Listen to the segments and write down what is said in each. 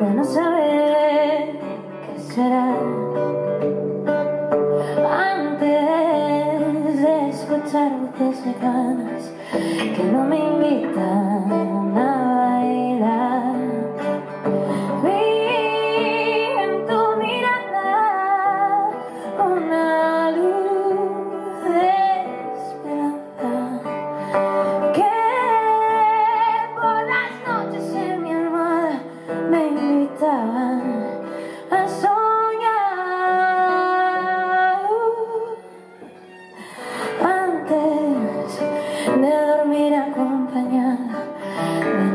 de no saber qué será. Antes de escuchar voces lejanas que no me invitan.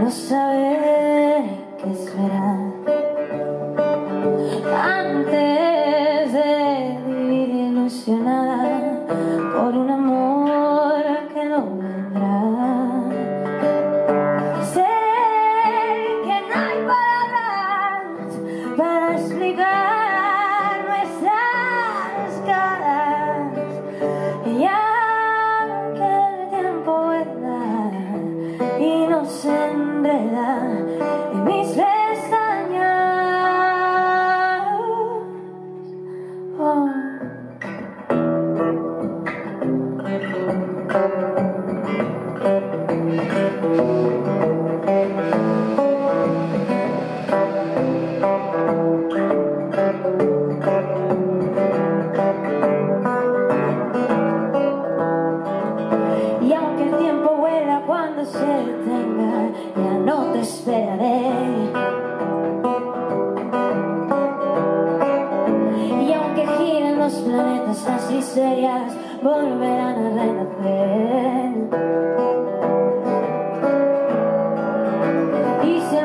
No saber qué esperar. Antes de vivir ilusionada por un amor que no vendrá. Sé que no hay palabras para explicar Y aunque el tiempo vuela cuando se detenga, ya no te esperaré. Y aunque giren los planetas, las miserias volverán a renacer. Y si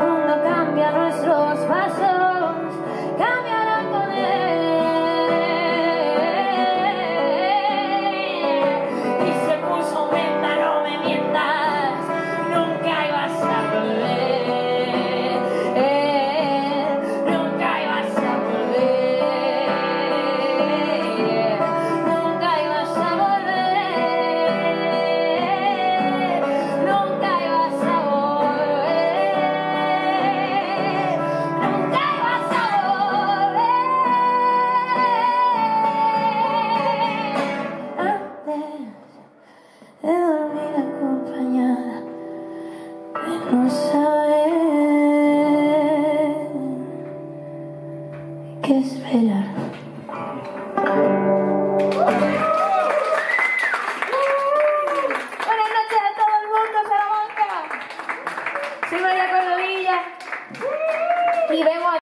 de